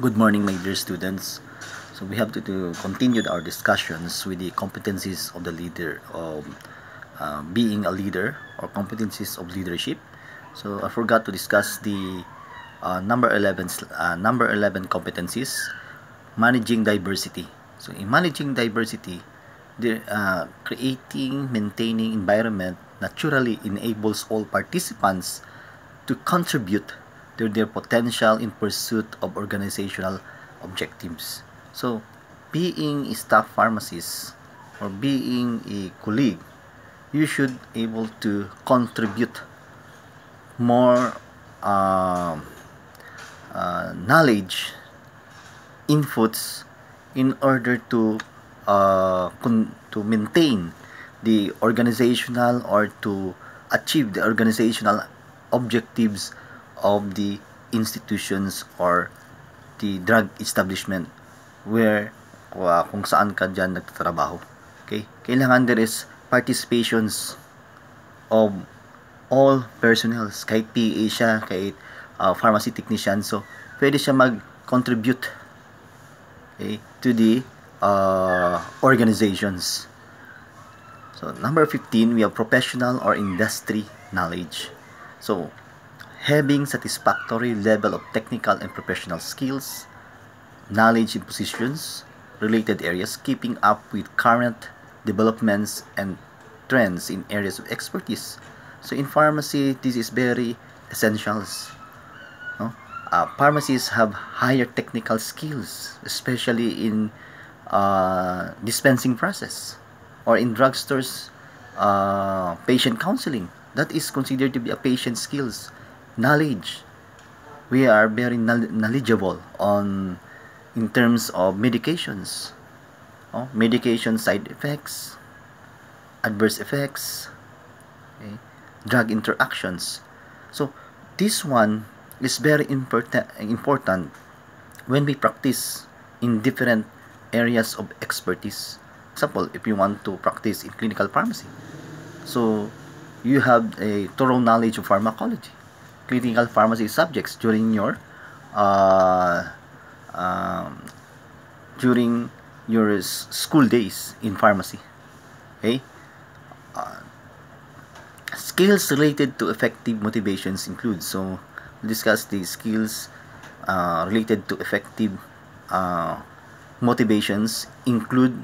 Good morning, my dear students. So we have to, to continue our discussions with the competencies of the leader of uh, being a leader or competencies of leadership. So I forgot to discuss the uh, number 11 uh, number 11 competencies managing diversity. So in managing diversity, the uh, creating maintaining environment naturally enables all participants to contribute to their potential in pursuit of organizational objectives. So, being a staff pharmacist or being a colleague, you should able to contribute more uh, uh, knowledge, inputs in order to uh, to maintain the organizational or to achieve the organizational objectives of the institutions or the drug establishment where uh, kung saan ka dyan nagtatrabaho. Okay? Kailangan there is participations of all personnel, kahit PA siya, kahit uh, pharmacy technician. So, pwede siya mag-contribute okay, to the uh, organizations. So, number 15, we have professional or industry knowledge. So, having satisfactory level of technical and professional skills, knowledge in positions, related areas, keeping up with current developments and trends in areas of expertise. So in pharmacy, this is very essential. No? Uh, pharmacists have higher technical skills, especially in uh, dispensing process or in drugstores, uh, patient counseling. That is considered to be a patient skills knowledge. We are very knowledgeable on in terms of medications. Oh, medication side effects adverse effects okay, drug interactions. So this one is very important important when we practice in different areas of expertise. Example if you want to practice in clinical pharmacy. So you have a thorough knowledge of pharmacology clinical pharmacy subjects during your uh, um, during your school days in pharmacy okay? Uh, skills related to effective motivations include so we'll discuss the skills uh, related to effective uh, motivations include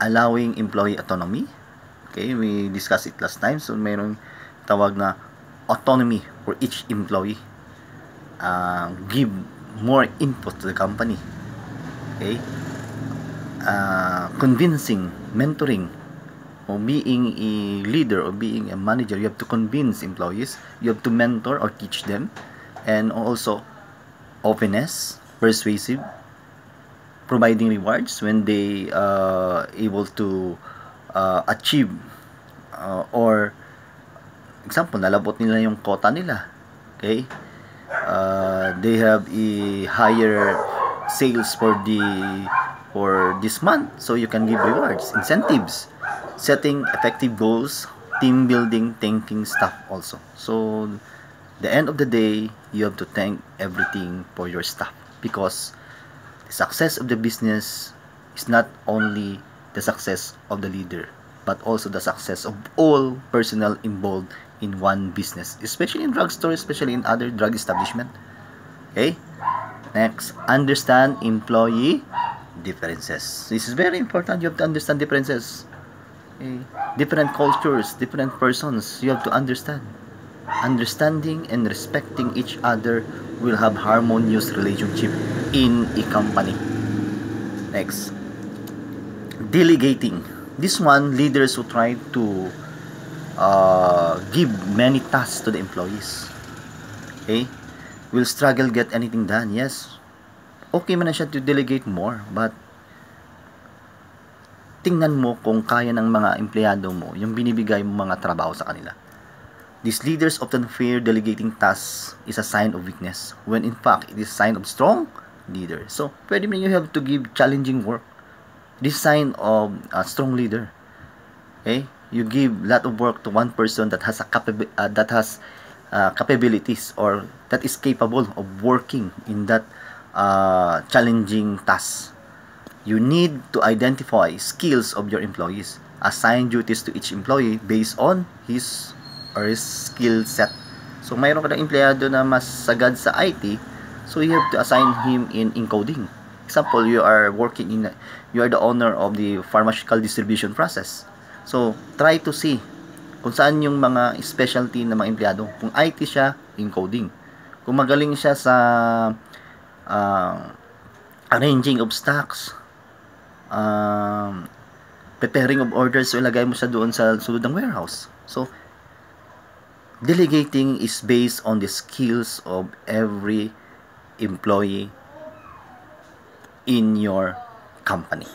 allowing employee autonomy okay? We discussed it last time so mayroong tawag na autonomy for each employee uh, give more input to the company okay? Uh, convincing mentoring or being a leader or being a manager. You have to convince employees you have to mentor or teach them and also openness persuasive providing rewards when they uh, able to uh, achieve uh, or example, nalabot nila yung quota nila. Okay? Uh, they have a higher sales for the for this month so you can give rewards incentives setting effective goals team building thinking stuff also so the end of the day you have to thank everything for your staff because the success of the business is not only the success of the leader but also the success of all personnel involved in one business, especially in drugstore, especially in other drug establishment. Okay? Next, understand employee differences. This is very important. You have to understand differences. Okay? Different cultures, different persons, you have to understand. Understanding and respecting each other will have harmonious relationship in a company. Next, delegating. This one, leaders who try to uh, give many tasks to the employees. Okay? Will struggle get anything done. Yes. Okay man na siya to delegate more, but tingnan mo kung kaya ng mga empleyado mo yung binibigay mo mga trabaho sa kanila. These leaders often fear delegating tasks is a sign of weakness, when in fact, it is a sign of strong leader. So, pwede mo you have to give challenging work. This sign of a strong leader. Okay? you give lot of work to one person that has a capab- uh, that has uh, capabilities or that is capable of working in that uh, challenging tasks. You need to identify skills of your employees. Assign duties to each employee based on his or his skill set. So, mayroon ka ng empleyado na mas sagad sa IT, so you have to assign him in encoding. Example, you are working in, you are the owner of the pharmaceutical distribution process. So, try to see kung saan yung mga specialty ng mga empleyado. Kung IT siya, encoding. Kung magaling siya sa uh, arranging of stocks, um, preparing of orders, so ilagay mo siya doon sa sulod ng warehouse. So, delegating is based on the skills of every employee in your company.